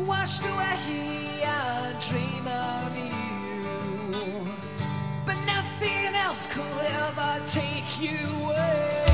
washed away. I dream of you, but nothing else could ever take you away.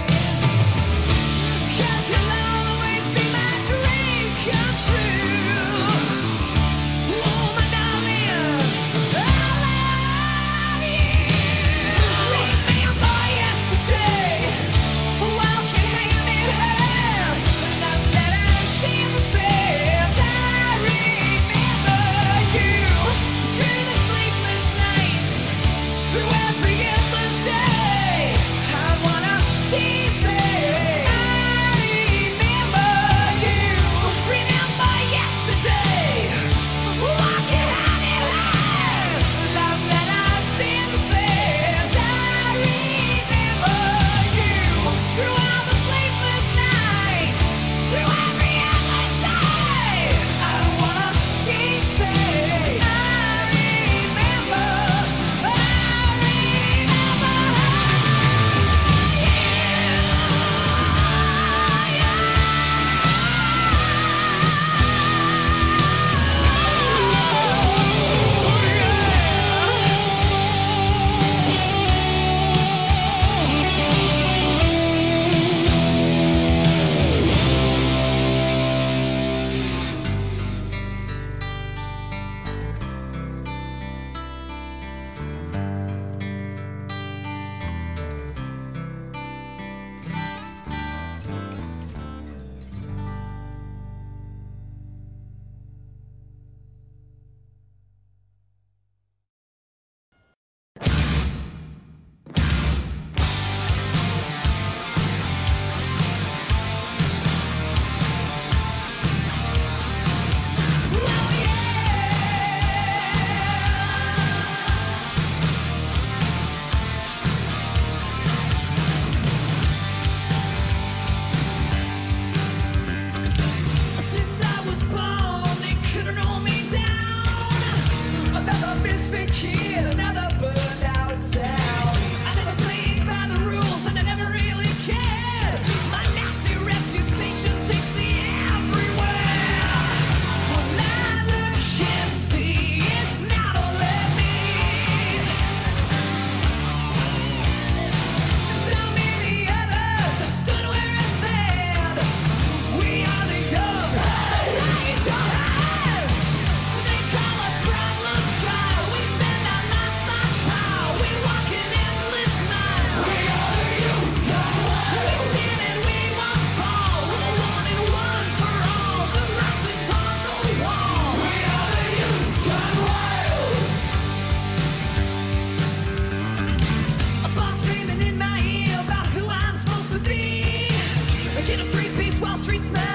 Wall Street smile.